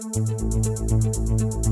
Música